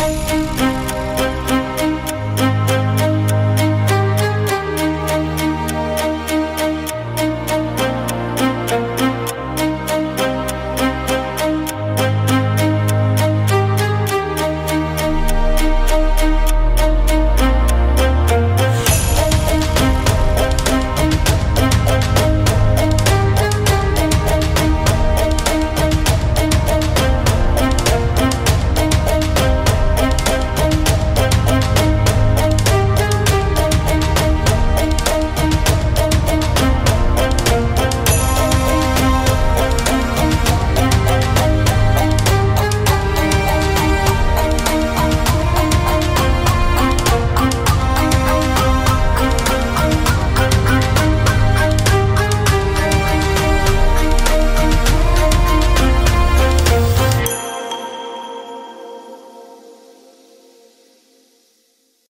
Música